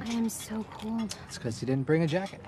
I am so cold. It's because you didn't bring a jacket.